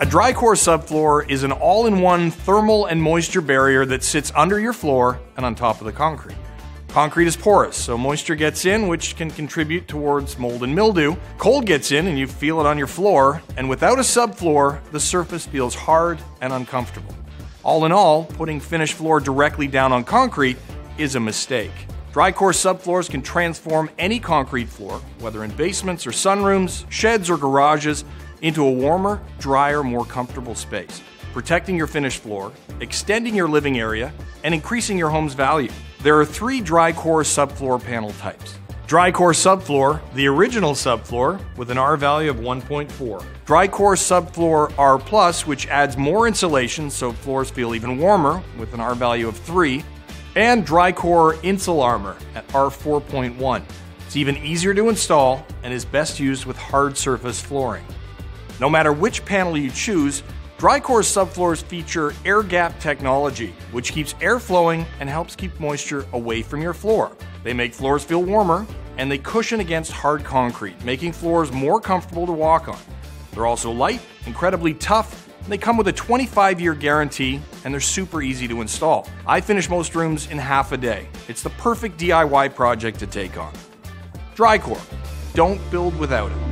A DRICORE subfloor is an all in one thermal and moisture barrier that sits under your floor and on top of the concrete. Concrete is porous, so moisture gets in, which can contribute towards mold and mildew. Cold gets in, and you feel it on your floor, and without a subfloor, the surface feels hard and uncomfortable. All in all, putting finished floor directly down on concrete is a mistake. DRICORE subfloors can transform any concrete floor, whether in basements or sunrooms, sheds or garages, into a warmer, drier, more comfortable space, protecting your finished floor, extending your living area, and increasing your home's value. There are three DRICORE subfloor panel types. DRICORE subfloor, the original subfloor, with an R value of 1.4. DRICORE subfloor R Plus, which adds more insulation so floors feel even warmer, with an R value of 3. And DRICORE Insul Armor at R4.1. It's even easier to install and is best used with hard surface flooring. No matter which panel you choose, DRICORE subfloors feature air gap technology, which keeps air flowing and helps keep moisture away from your floor. They make floors feel warmer and they cushion against hard concrete, making floors more comfortable to walk on. They're also light, incredibly tough, and they come with a 25 year guarantee and they're super easy to install. I finish most rooms in half a day. It's the perfect DIY project to take on. DRICORE. Don't build without it.